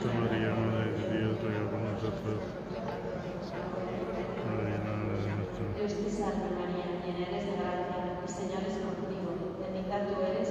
Dios te salve María, llena eres de gracia, el Señor es contigo, bendita tú eres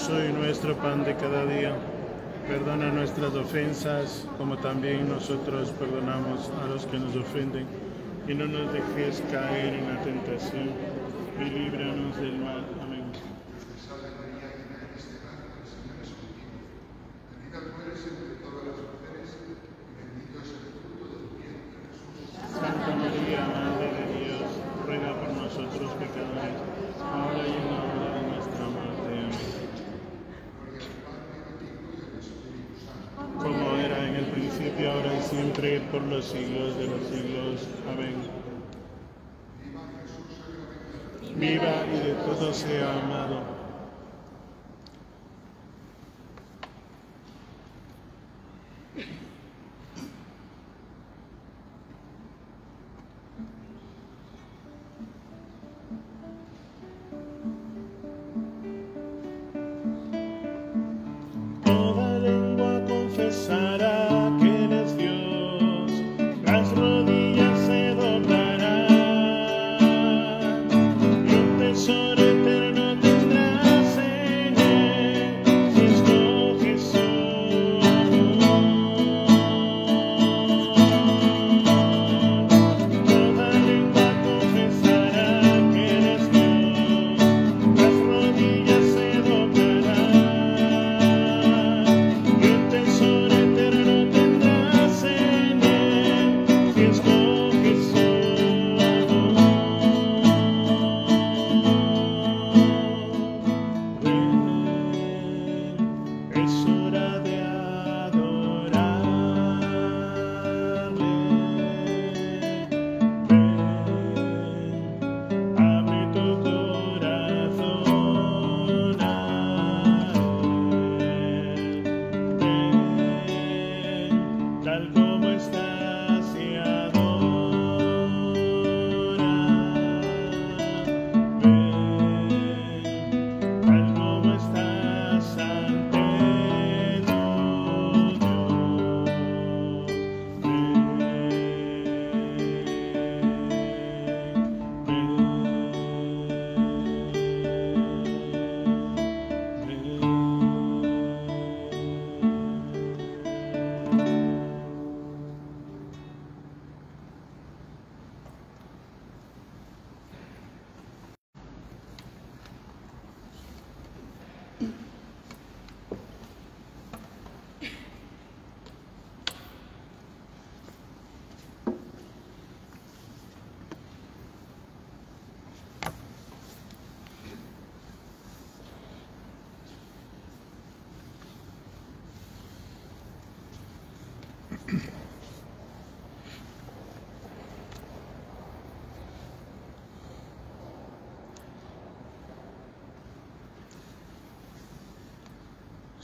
Danos hoy nuestro pan de cada día. Perdona nuestras ofensas, como también nosotros perdonamos a los que nos ofenden. Y no nos dejes caer en la tentación, y líbranos del mal.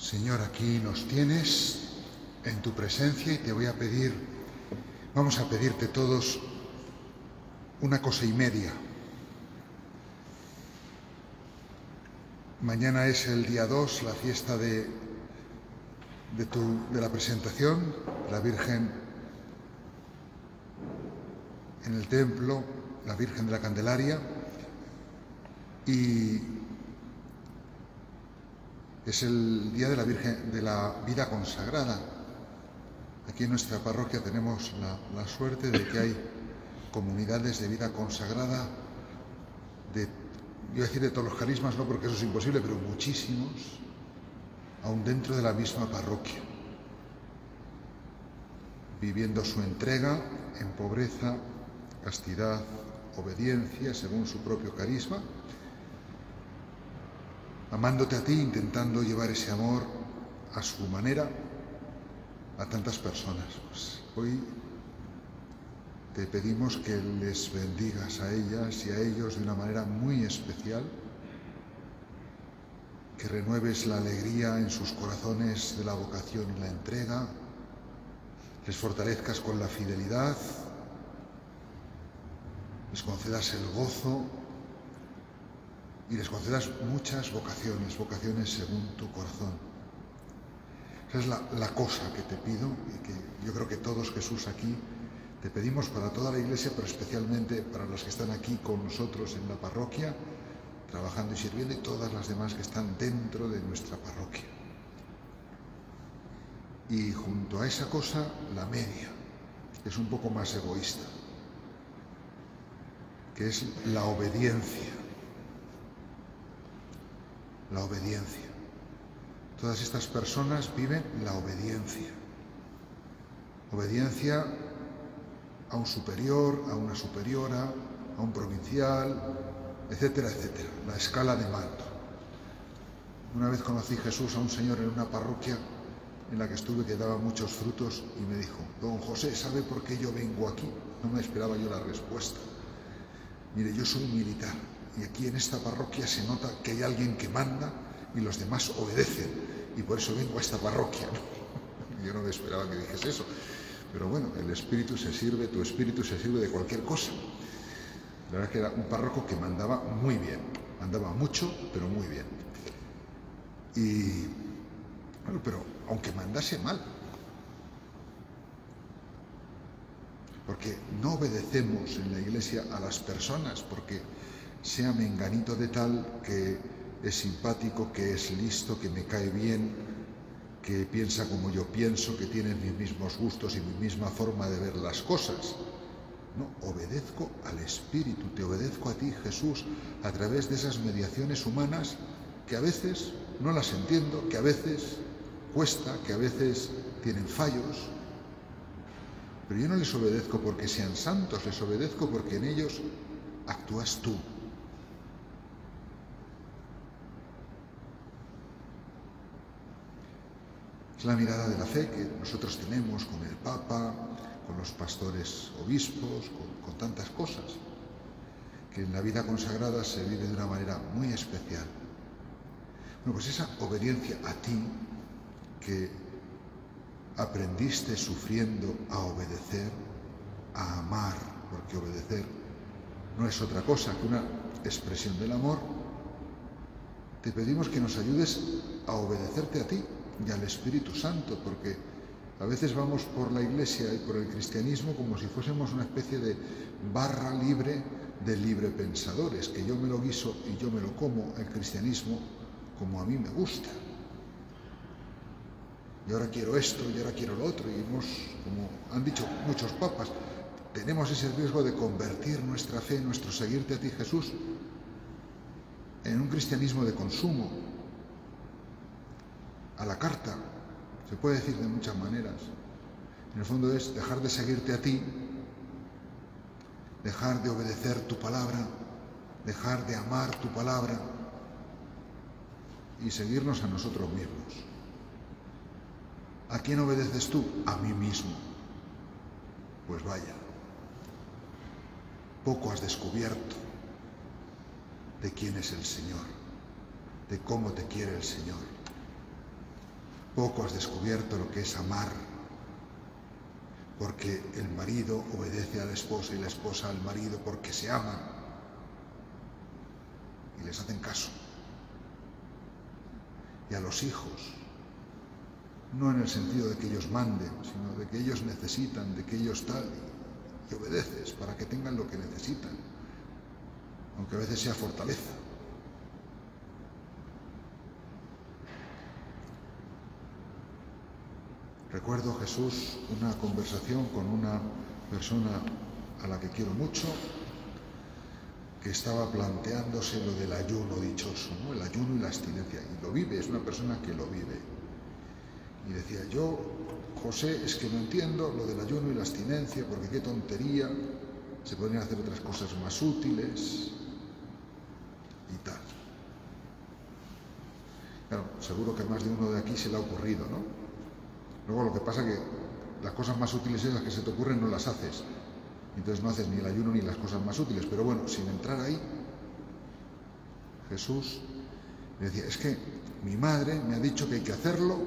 Señor, aquí nos tienes en tu presencia y te voy a pedir, vamos a pedirte todos una cosa y media. Mañana es el día 2, la fiesta de, de, tu, de la presentación, la Virgen en el templo, la Virgen de la Candelaria, y es el día de la Virgen de la vida consagrada. Aquí en nuestra parroquia tenemos la, la suerte de que hay comunidades de vida consagrada de, yo decir de todos los carismas, no porque eso es imposible, pero muchísimos, aún dentro de la misma parroquia, viviendo su entrega en pobreza, castidad, obediencia, según su propio carisma, amándote a ti, intentando llevar ese amor a su manera a tantas personas. Pues hoy te pedimos que les bendigas a ellas y a ellos de una manera muy especial, que renueves la alegría en sus corazones de la vocación y la entrega, les fortalezcas con la fidelidad, les concedas el gozo y les concedas muchas vocaciones, vocaciones según tu corazón. Esa es la, cosa que te pido y que yo creo que todos Jesús aquí te pedimos para toda la iglesia, pero especialmente para los que están aquí con nosotros en la parroquia, trabajando y sirviendo, y todas las demás que están dentro de nuestra parroquia. Y junto a esa cosa, la media, que es un poco más egoísta, que es la obediencia. La obediencia. Todas estas personas viven la obediencia. Obediencia a un superior, a una superiora, a un provincial, etcétera, etcétera. La escala de mando. Una vez conocí Jesús a un señor en una parroquia en la que estuve que daba muchos frutos y me dijo, don José, ¿sabe por qué yo vengo aquí? No me esperaba yo la respuesta. Mire, yo soy militar y aquí en esta parroquia se nota que hay alguien que manda y los demás obedecen y por eso vengo a esta parroquia. Yo no me esperaba que dijese eso. Pero bueno, el espíritu se sirve, tu espíritu se sirve de cualquier cosa. La verdad que era un párroco que mandaba muy bien, mandaba mucho, pero muy bien. Y, bueno, pero aunque mandase mal, porque no obedecemos en la iglesia a las personas, porque sea menganito de tal que es simpático, que es listo, que me cae bien, que piensa como yo pienso, que tiene mis mismos gustos y mi misma forma de ver las cosas. No, obedezco al Espíritu, te obedezco a ti, Jesús, a través de esas mediaciones humanas que a veces no las entiendo, que a veces cuesta, que a veces tienen fallos. Pero yo no les obedezco porque sean santos, les obedezco porque en ellos actúas tú. Es la mirada de la fe que nosotros tenemos con el Papa, con los pastores obispos, con, tantas cosas, que en la vida consagrada se vive de una manera muy especial. Bueno, pues esa obediencia a ti que aprendiste sufriendo a obedecer, a amar, porque obedecer no es otra cosa que una expresión del amor, te pedimos que nos ayudes a obedecerte a ti y al Espíritu Santo, porque a veces vamos por la iglesia y por el cristianismo como si fuésemos una especie de barra libre de libre pensadores, que yo me lo guiso y yo me lo como el cristianismo como a mí me gusta. Y ahora quiero esto y ahora quiero lo otro. Y hemos, como han dicho muchos papas, tenemos ese riesgo de convertir nuestra fe, nuestro seguirte a ti Jesús, en un cristianismo de consumo, a la carta, se puede decir de muchas maneras. En el fondo es dejar de seguirte a ti, dejar de obedecer tu palabra, dejar de amar tu palabra y seguirnos a nosotros mismos. ¿A quién obedeces tú? A mí mismo. Pues vaya, poco has descubierto de quién es el Señor, de cómo te quiere el Señor. Poco has descubierto lo que es amar, porque el marido obedece a la esposa y la esposa al marido porque se aman y les hacen caso. Y a los hijos, no en el sentido de que ellos manden, sino de que ellos necesitan, de que ellos tal, y obedeces para que tengan lo que necesitan, aunque a veces sea fortaleza. Recuerdo, Jesús, una conversación con una persona a la que quiero mucho, que estaba planteándose lo del ayuno dichoso, el ayuno y la abstinencia, y lo vive, es una persona que lo vive. Y decía, yo, José, es que no entiendo lo del ayuno y la abstinencia, porque qué tontería, se podrían hacer otras cosas más útiles y tal. Claro, seguro que más de uno de aquí se le ha ocurrido, ¿no? Luego lo que pasa es que las cosas más útiles esas que se te ocurren no las haces. Entonces no haces ni el ayuno ni las cosas más útiles. Pero bueno, sin entrar ahí, Jesús me decía, es que mi madre me ha dicho que hay que hacerlo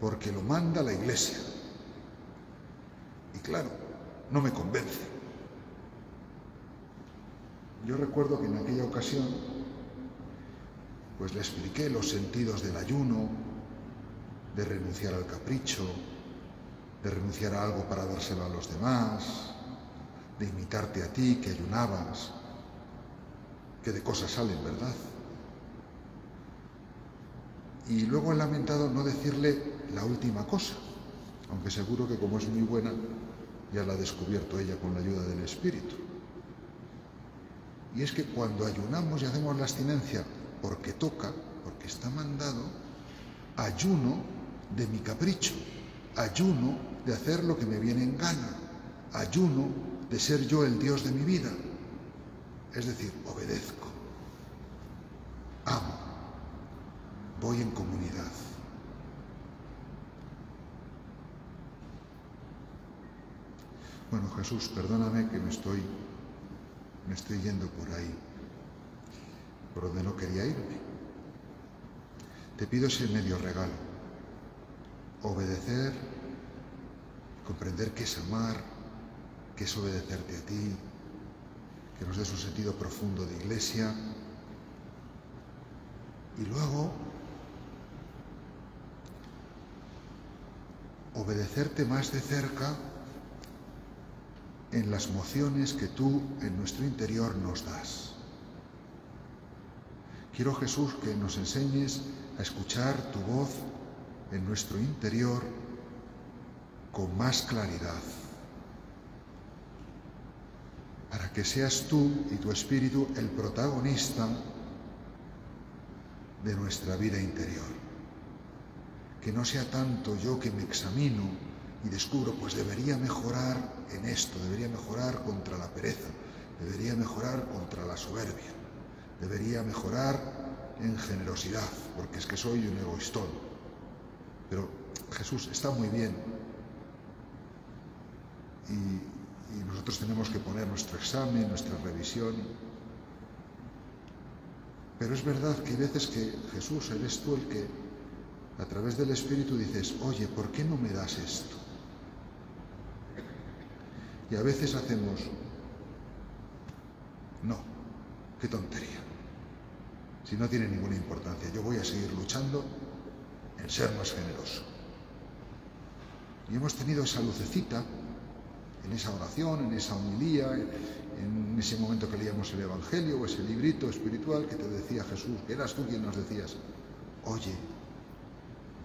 porque lo manda la iglesia. Y claro, no me convence. Yo recuerdo que en aquella ocasión, pues le expliqué los sentidos del ayuno, de renunciar al capricho, de renunciar a algo para dárselo a los demás, de imitarte a ti que ayunabas, que de cosas salen, ¿verdad? Y luego he lamentado no decirle la última cosa, aunque seguro que como es muy buena, ya la ha descubierto ella con la ayuda del Espíritu. Y es que cuando ayunamos y hacemos la abstinencia porque toca, porque está mandado, ayuno de mi capricho, ayuno de hacer lo que me viene en gana, ayuno de ser yo el Dios de mi vida. Es decir, obedezco, amo, voy en comunidad. Bueno, Jesús, perdóname que me estoy, me estoy yendo por ahí, por donde no quería irme. Te pido ese medio regalo, obedecer, comprender qué es amar, qué es obedecerte a ti, que nos des un sentido profundo de iglesia. Y luego, obedecerte más de cerca en las mociones que tú en nuestro interior nos das. Quiero Jesús que nos enseñes a escuchar tu voz en nuestro interior con más claridad, para que seas tú y tu espíritu el protagonista de nuestra vida interior. Que no sea tanto yo que me examino y descubro, pues debería mejorar en esto, debería mejorar contra la pereza, debería mejorar contra la soberbia, debería mejorar en generosidad, porque es que soy un egoístón. Pero Jesús está muy bien y, nosotros tenemos que poner nuestro examen, nuestra revisión. Pero es verdad que hay veces que Jesús, eres tú el que a través del Espíritu dices, oye, ¿por qué no me das esto? Y a veces hacemos, no, qué tontería. Si no tiene ninguna importancia, yo voy a seguir luchando en ser más generoso. Y hemos tenido esa lucecita en esa oración, en esa homilía, en ese momento que leíamos el Evangelio o ese librito espiritual que te decía Jesús, que eras tú quien nos decías, oye,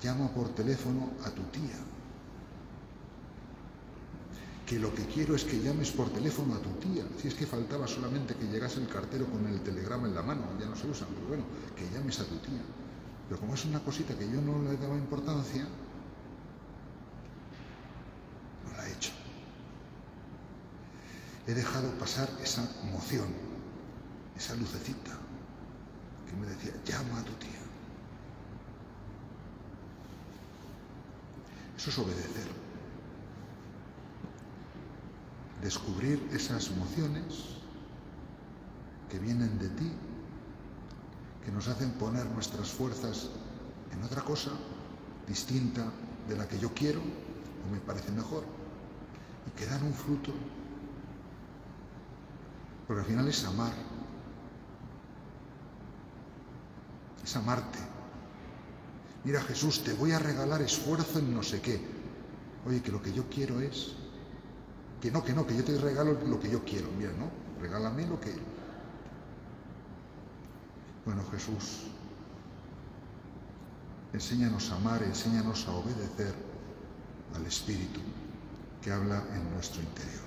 llama por teléfono a tu tía, que lo que quiero es que llames por teléfono a tu tía. Si es que faltaba solamente que llegase el cartero con el telegrama en la mano, ya no se usan, pero bueno, que llames a tu tía. Pero como es una cosita que yo no le daba importancia, no la he hecho. He dejado pasar esa moción, esa lucecita que me decía, llama a tu tía. Eso es obedecer descubrir esas emociones que vienen de ti, que nos hacen poner nuestras fuerzas en otra cosa distinta de la que yo quiero o me parece mejor, y que dan un fruto. Porque al final es amar, es amarte. Mira Jesús, te voy a regalar esfuerzo en no sé qué. Oye, que lo que yo quiero es que no, que no, que yo te regalo lo que yo quiero. Mira, no, regálame lo que... Bueno, Jesús, enséñanos a amar, enséñanos a obedecer al Espíritu que habla en nuestro interior.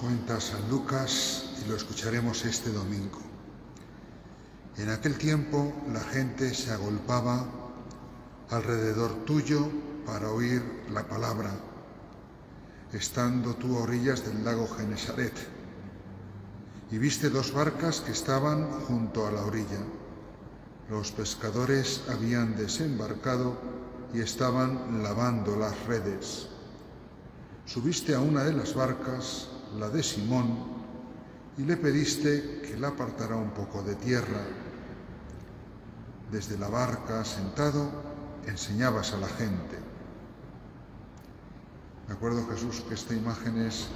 Cuenta San Lucas y lo escucharemos este domingo. En aquel tiempo la gente se agolpaba alrededor tuyo para oír la palabra, estando tú a orillas del lago Genesaret. Y viste dos barcas que estaban junto a la orilla. Los pescadores habían desembarcado y estaban lavando las redes. Subiste a una de las barcas, la de Simón, y le pediste que la apartara un poco de tierra. Desde la barca, sentado, enseñabas a la gente. Me acuerdo, Jesús, que esta imagen es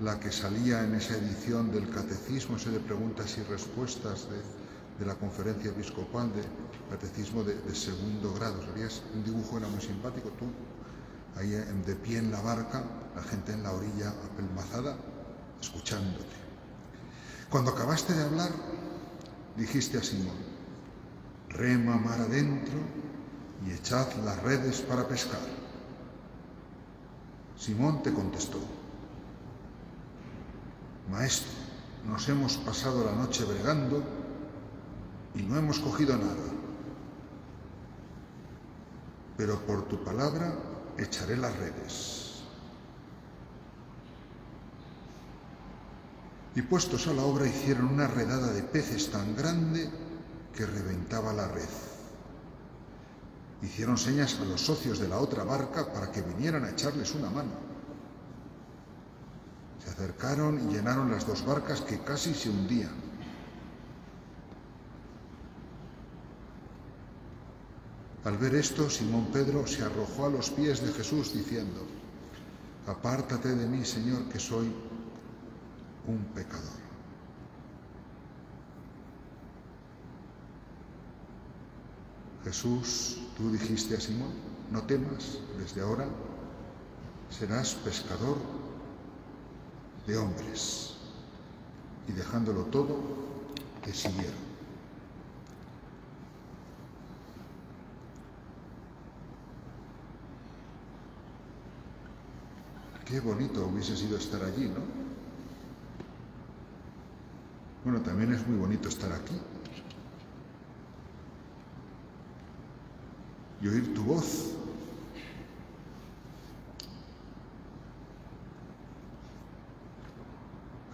la que salía en esa edición del catecismo, ese de preguntas y respuestas de, de la conferencia episcopal de catecismo de, de segundo grado. ¿Sabías? Un dibujo era muy simpático, tú ahí de pie en la barca, la gente en la orilla apelmazada, escuchándote. Cuando acabaste de hablar, dijiste a Simón, rema mar adentro y echad las redes para pescar. Simón te contestó, Maestro, nos hemos pasado la noche bregando y no hemos cogido nada, pero por tu palabra echaré las redes. Y puestos a la obra hicieron una redada de peces tan grande que reventaba la red. Hicieron señas a los socios de la otra barca para que vinieran a echarles una mano. Se acercaron y llenaron las dos barcas que casi se hundían. Al ver esto, Simón Pedro se arrojó a los pies de Jesús diciendo, Apártate de mí, Señor, que soy un pecador. Jesús, tú dijiste a Simón, no temas, desde ahora serás pescador de hombres. Y dejándolo todo, te siguieron. Qué bonito hubiese sido estar allí, ¿no? Bueno, también es muy bonito estar aquí. Y oír tu voz.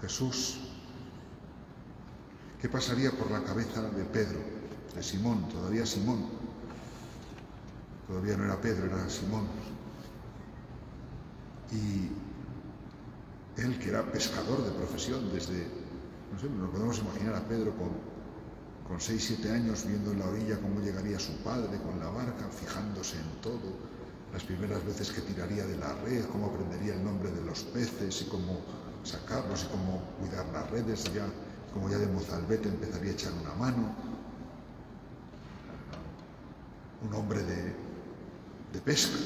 Jesús, ¿qué pasaría por la cabeza de Pedro, de Simón, todavía Simón? Todavía no era Pedro, era Simón. Y él, que era pescador de profesión desde, no sé, nos podemos imaginar a Pedro con, con 6, 7 años viendo en la orilla cómo llegaría su padre con la barca, fijándose en todo, las primeras veces que tiraría de la red, cómo aprendería el nombre de los peces y cómo sacarlos y cómo cuidar las redes, ya, como ya de mozalbete empezaría a echar una mano. Un hombre de, de pesca,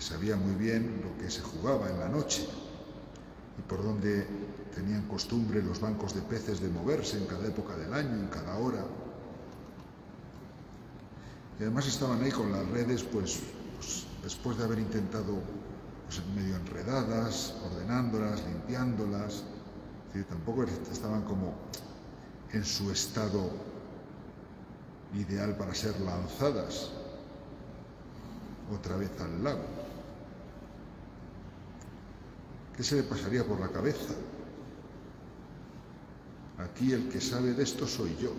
que sabía muy bien lo que se jugaba en la noche y por donde tenían costumbre los bancos de peces de moverse en cada época del año, en cada hora. Y además estaban ahí con las redes, pues, pues después de haber intentado pues, medio enredadas, ordenándolas, limpiándolas, tampoco estaban como en su estado ideal para ser lanzadas otra vez al lago. ¿Qué se le pasaría por la cabeza? Aquí el que sabe de esto soy yo.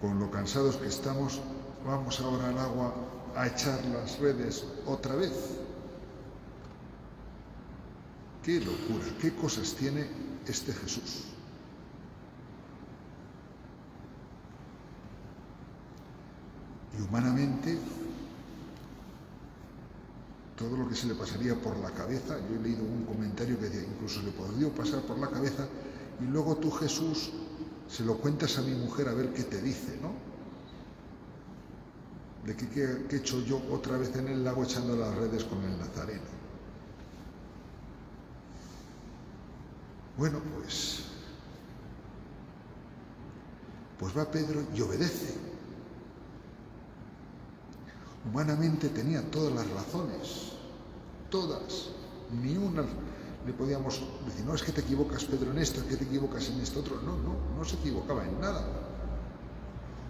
Con lo cansados que estamos, vamos ahora al agua a echar las redes otra vez. Qué locura, qué cosas tiene este Jesús. Y humanamente, todo lo que se le pasaría por la cabeza, yo he leído un comentario que decía, incluso le podría pasar por la cabeza, y luego tú Jesús se lo cuentas a mi mujer a ver qué te dice, ¿no? de qué, he hecho yo otra vez en el lago echando las redes con el Nazareno. Bueno, pues, pues va Pedro y obedece. Humanamente tenía todas las razones, todas, ni una le podíamos decir, no es que te equivocas Pedro en esto, es que te equivocas en esto otro, no, no, no se equivocaba en nada.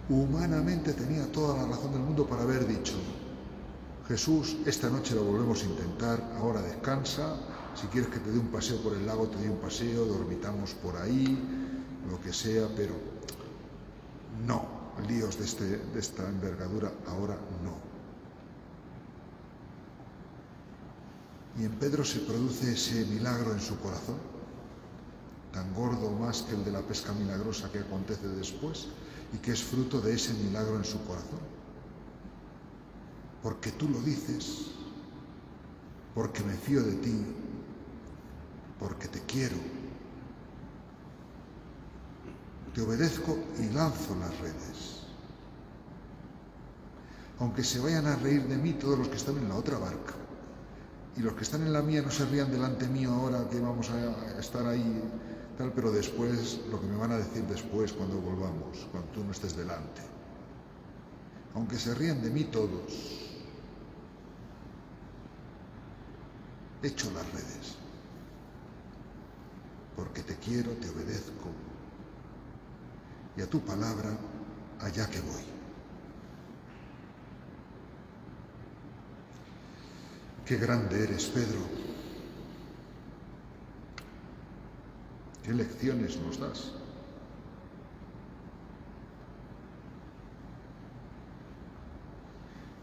Humanamente tenía toda la razón del mundo para haber dicho, Jesús, esta noche lo volvemos a intentar, ahora descansa, si quieres que te dé un paseo por el lago, te doy un paseo, dormitamos por ahí, lo que sea, pero no, líos de, este, de esta envergadura, ahora no. Y en Pedro se produce ese milagro en su corazón, tan gordo más que el de la pesca milagrosa que acontece después y que es fruto de ese milagro en su corazón. Porque tú lo dices, porque me fío de ti, porque te quiero. Te obedezco y lanzo las redes. Aunque se vayan a reír de mí todos los que están en la otra barca y los que están en la mía no se rían delante mío ahora que vamos a estar ahí, tal, pero después, lo que me van a decir después cuando volvamos, cuando tú no estés delante. Aunque se rían de mí todos, echo las redes, porque te quiero, te obedezco, y a tu palabra allá que voy. Qué grande eres, Pedro. ¿Qué lecciones nos das?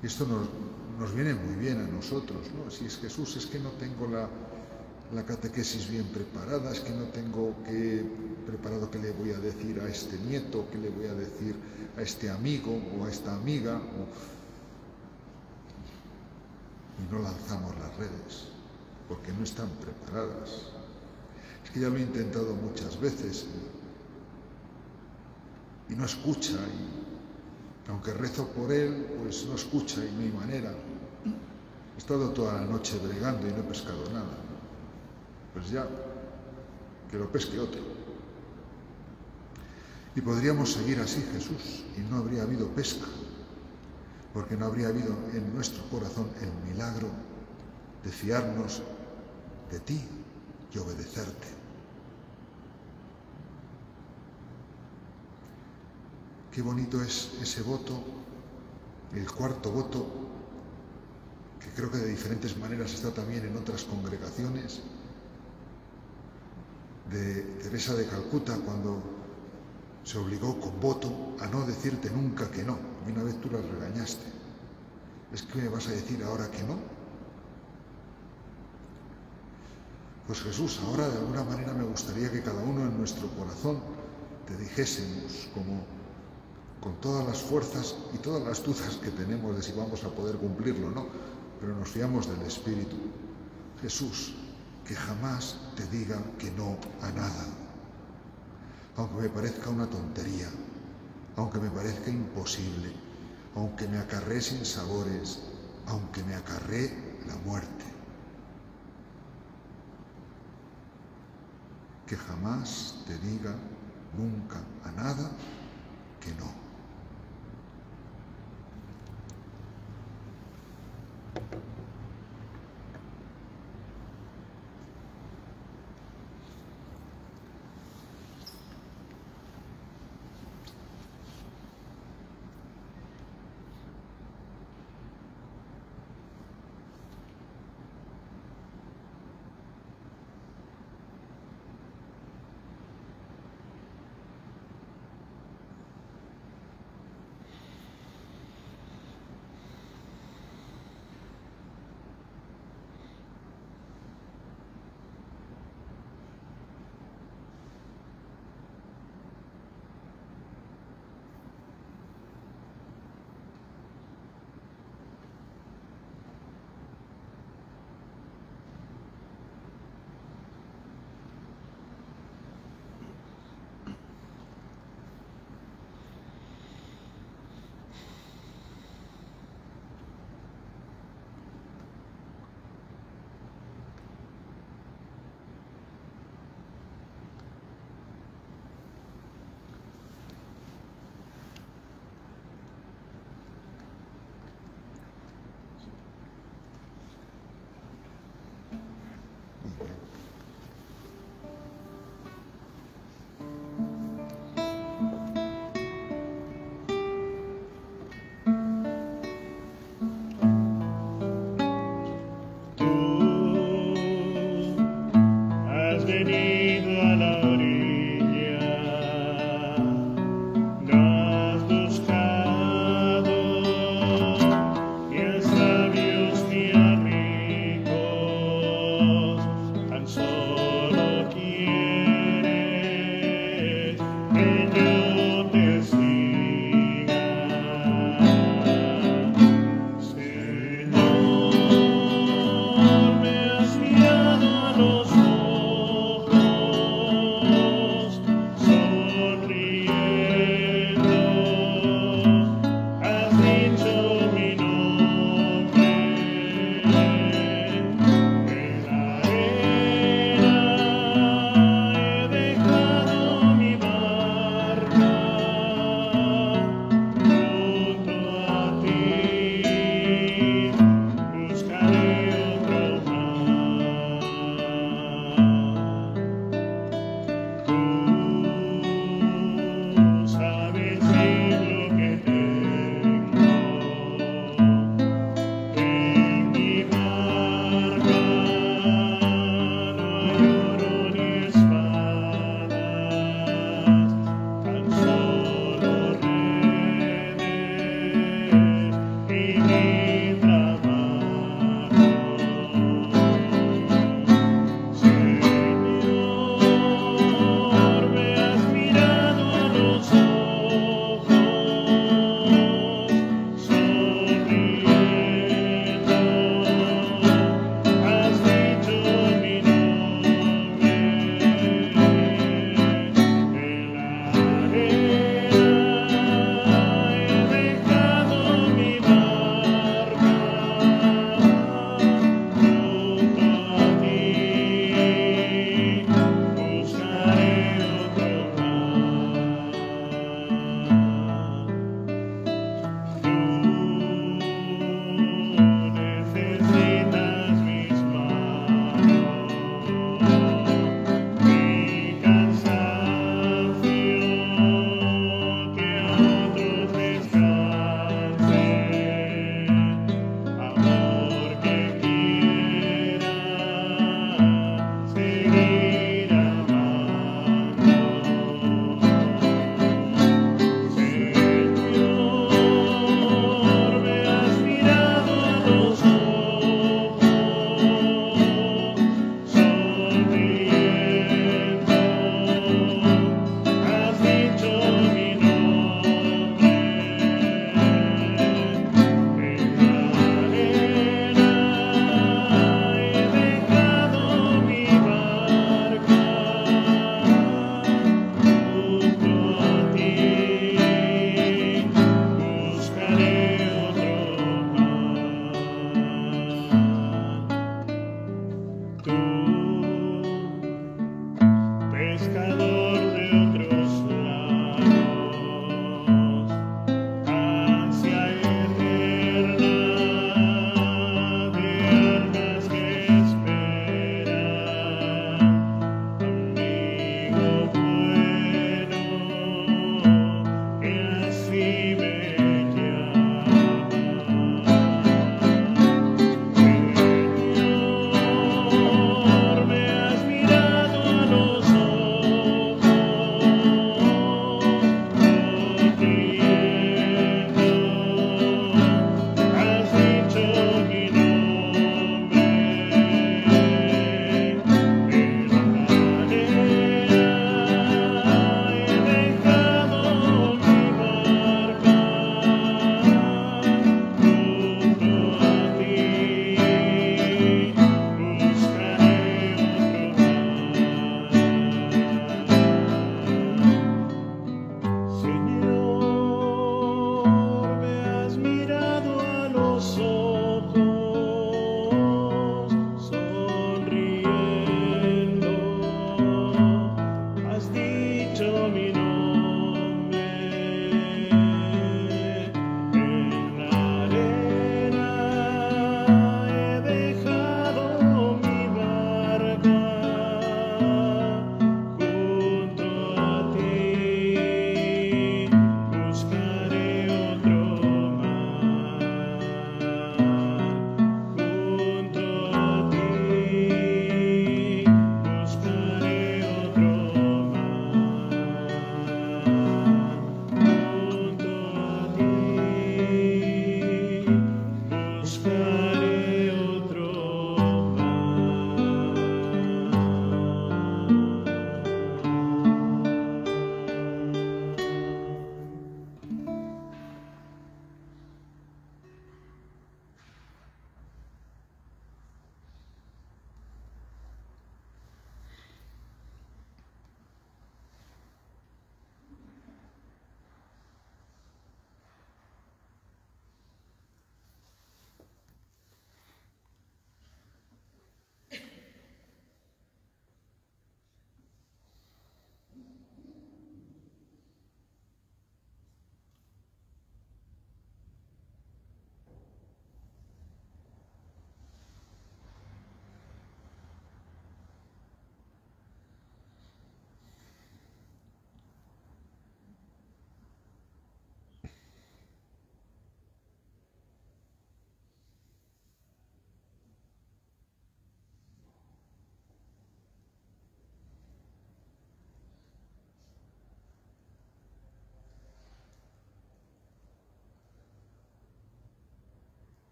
Esto nos, viene muy bien a nosotros, ¿no? Si es Jesús, es que no tengo la, la catequesis bien preparada, es que no tengo que, preparado qué le voy a decir a este nieto, qué le voy a decir a este amigo o a esta amiga. Y no lanzamos las redes porque no están preparadas. Es que ya lo he intentado muchas veces y, no escucha y aunque rezo por él, pues no escucha y no hay manera. He estado toda la noche bregando y no he pescado nada. Pues ya, que lo pesque otro. Y podríamos seguir así, Jesús, y no habría habido pesca porque no habría habido en nuestro corazón el milagro de fiarnos de ti y obedecerte. Qué bonito es ese voto, el cuarto voto, que creo que de diferentes maneras está también en otras congregaciones, de Teresa de Calcuta cuando se obligó con voto a no decirte nunca que no. Una vez tú la regañaste. ¿Es que me vas a decir ahora que no? Pues Jesús, ahora de alguna manera me gustaría que cada uno en nuestro corazón te dijésemos como con todas las fuerzas y todas las dudas que tenemos de si vamos a poder cumplirlo o no, pero nos fiamos del Espíritu. Jesús, que jamás te diga que no a nada aunque me parezca una tontería, aunque me parezca imposible, aunque me acarree sin sabores, aunque me acarree la muerte. Que jamás te diga nunca a nada que no.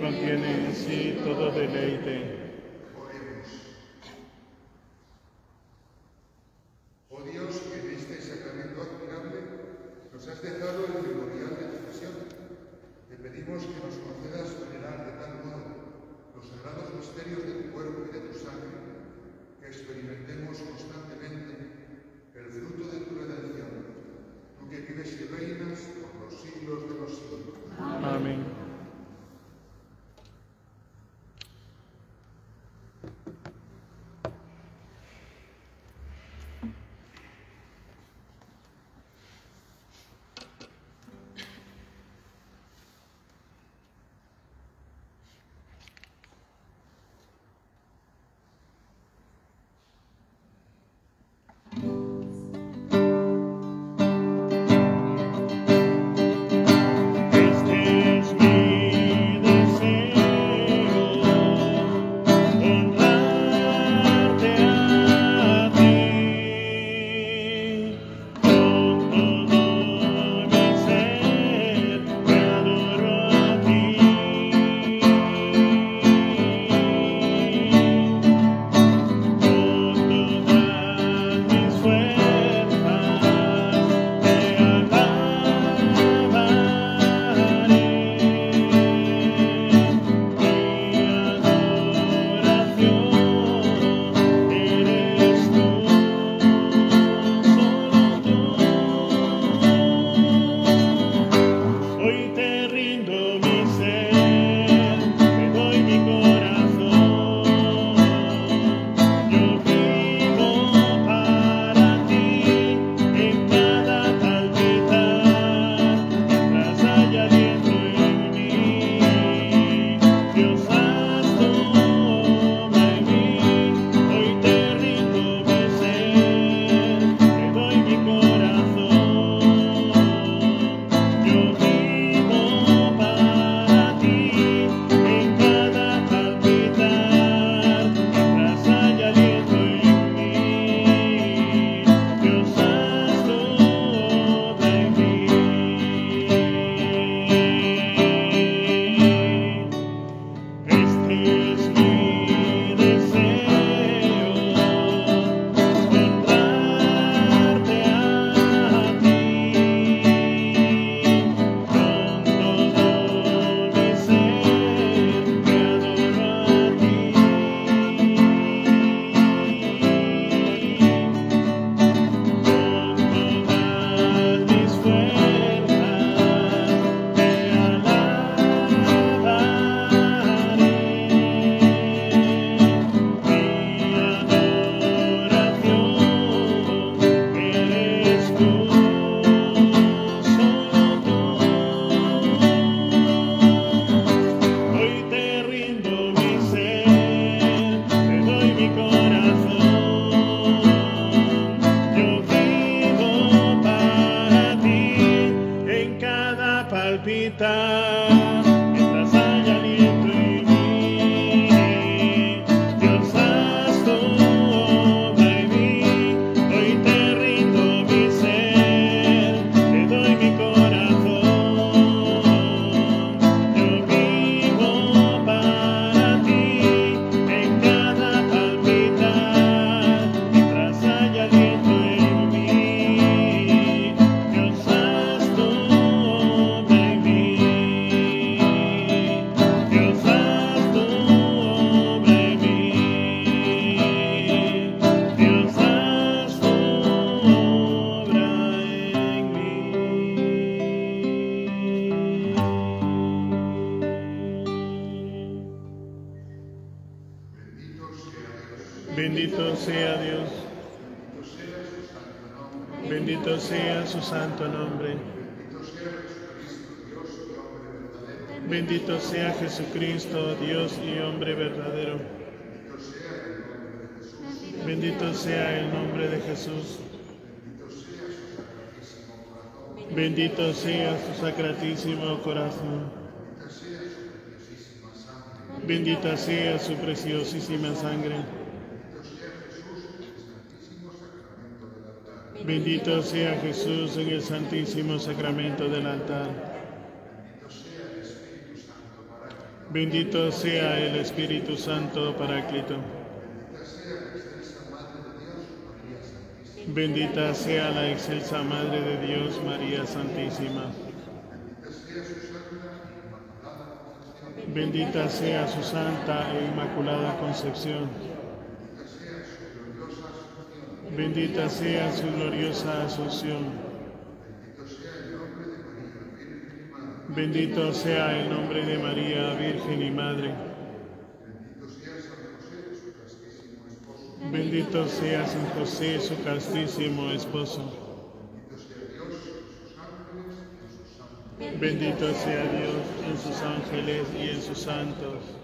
Contiene en sí todo deleite. Sacratísimo Corazón. Bendita sea su preciosísima sangre. Bendito sea Jesús en el Santísimo Sacramento del altar. Bendito sea el Espíritu Santo Paráclito. Bendita sea la excelsa Madre de Dios, María Santísima. Bendita sea su santa e inmaculada concepción. Bendita sea su gloriosa asunción. Bendito sea el nombre de María, Virgen y Madre. Bendito sea San José, su castísimo esposo. Bendito sea Dios en sus ángeles y en sus santos.